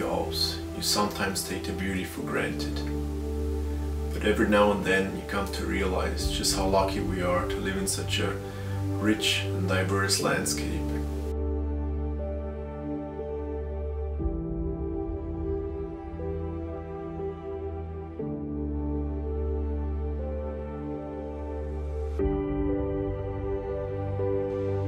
you sometimes take the beauty for granted. But every now and then you come to realize just how lucky we are to live in such a rich and diverse landscape.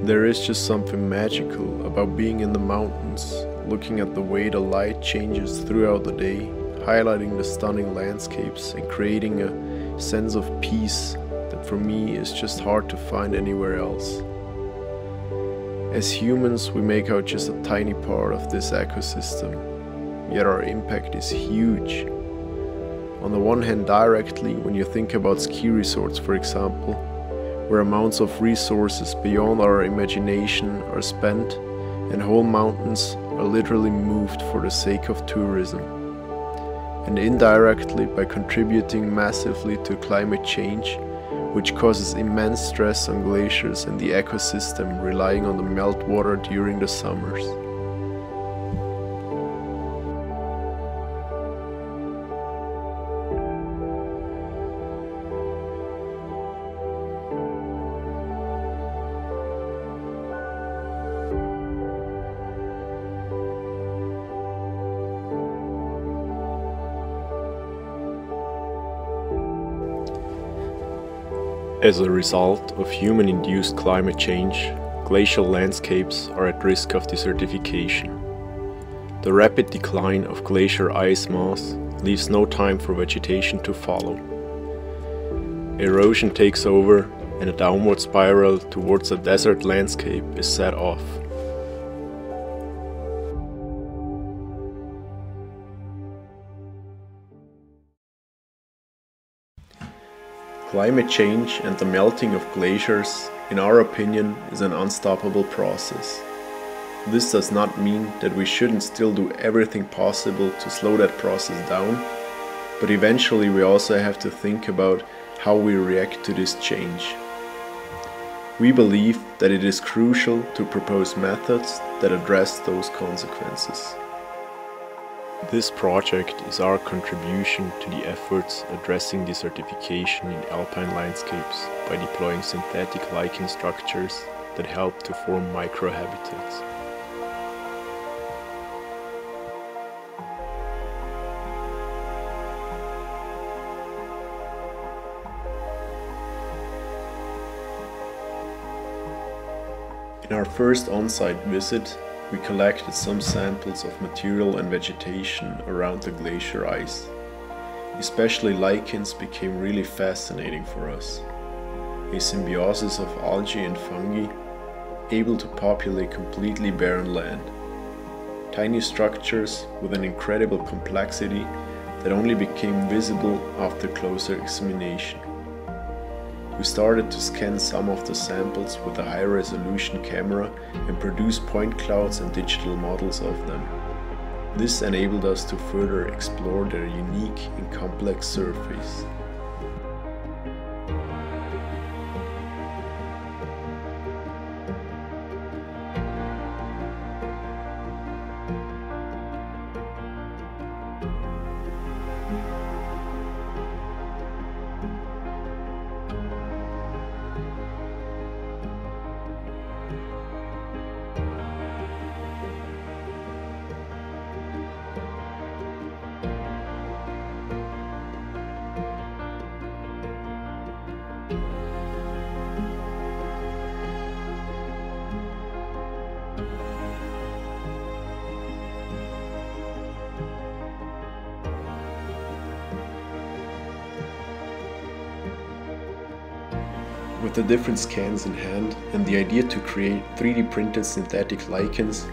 There is just something magical about being in the mountains, looking at the way the light changes throughout the day, highlighting the stunning landscapes and creating a sense of peace that for me is just hard to find anywhere else. As humans, we make out just a tiny part of this ecosystem, yet our impact is huge. On the one hand, directly, when you think about ski resorts, for example, where amounts of resources beyond our imagination are spent and whole mountains are literally moved for the sake of tourism. And indirectly by contributing massively to climate change, which causes immense stress on glaciers and the ecosystem relying on the meltwater during the summers. As a result of human-induced climate change, glacial landscapes are at risk of desertification. The rapid decline of glacier ice mass leaves no time for vegetation to follow. Erosion takes over and a downward spiral towards a desert landscape is set off. Climate change and the melting of glaciers, in our opinion, is an unstoppable process. This does not mean that we shouldn't still do everything possible to slow that process down, but eventually we also have to think about how we react to this change. We believe that it is crucial to propose methods that address those consequences. This project is our contribution to the efforts addressing desertification in alpine landscapes by deploying synthetic lichen structures that help to form microhabitats. In our first on-site visit, we collected some samples of material and vegetation around the glacier ice. Especially lichens became really fascinating for us. A symbiosis of algae and fungi able to populate completely barren land. Tiny structures with an incredible complexity that only became visible after closer examination. We started to scan some of the samples with a high resolution camera and produce point clouds and digital models of them. This enabled us to further explore their unique and complex surface. With the different scans in hand and the idea to create 3D printed synthetic lichens,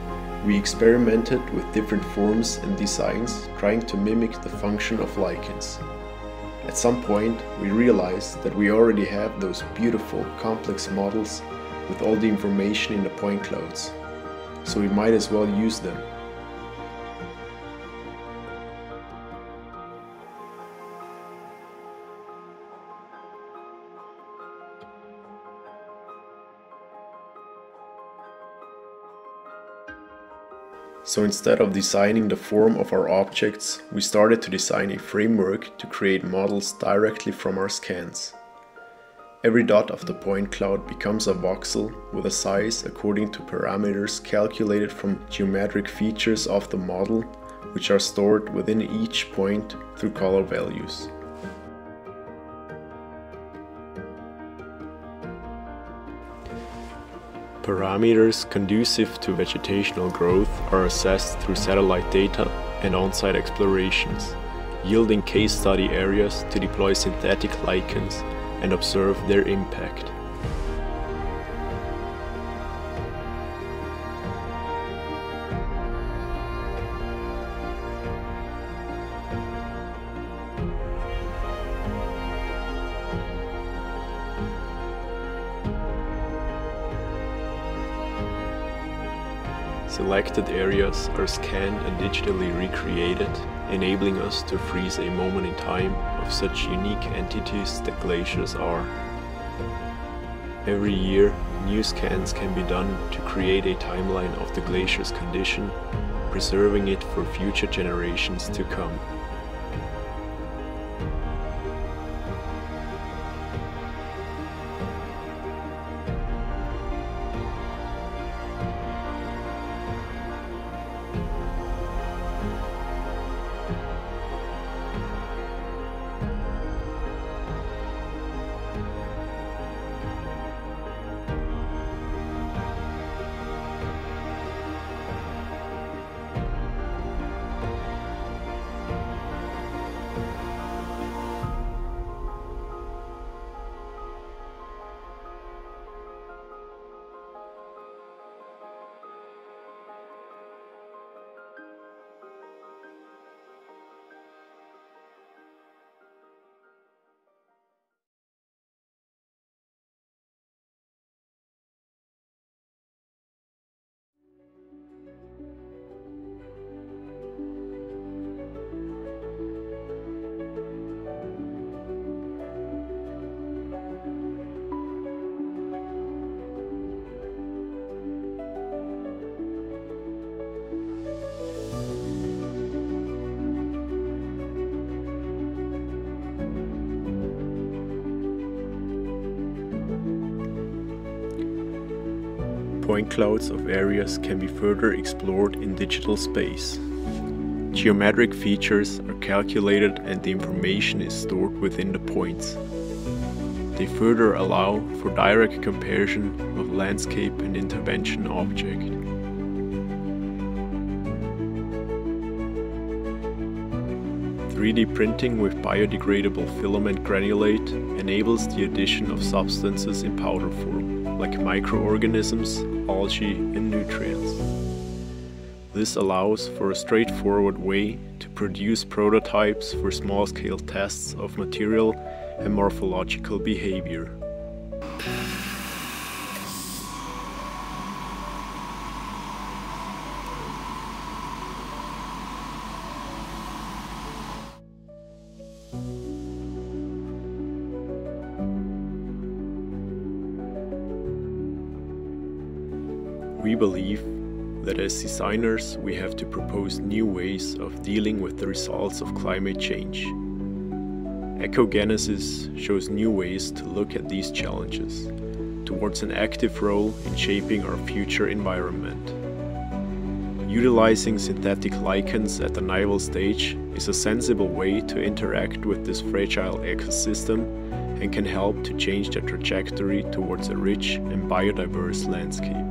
we experimented with different forms and designs trying to mimic the function of lichens. At some point we realized that we already have those beautiful complex models with all the information in the point clouds, so we might as well use them So instead of designing the form of our objects, we started to design a framework to create models directly from our scans. Every dot of the point cloud becomes a voxel with a size according to parameters calculated from geometric features of the model, which are stored within each point through color values. Parameters conducive to vegetational growth are assessed through satellite data and on-site explorations, yielding case study areas to deploy synthetic lichens and observe their impact. Selected areas are scanned and digitally recreated, enabling us to freeze a moment in time of such unique entities that glaciers are. Every year, new scans can be done to create a timeline of the glacier's condition, preserving it for future generations to come. Point clouds of areas can be further explored in digital space. Geometric features are calculated and the information is stored within the points. They further allow for direct comparison of landscape and intervention object. 3D printing with biodegradable filament granulate enables the addition of substances in powder form, like microorganisms, algae and nutrients. This allows for a straightforward way to produce prototypes for small-scale tests of material and morphological behavior. We believe that as designers we have to propose new ways of dealing with the results of climate change. Ecogenesis shows new ways to look at these challenges, towards an active role in shaping our future environment. Utilizing synthetic lichens at the naval stage is a sensible way to interact with this fragile ecosystem and can help to change the trajectory towards a rich and biodiverse landscape.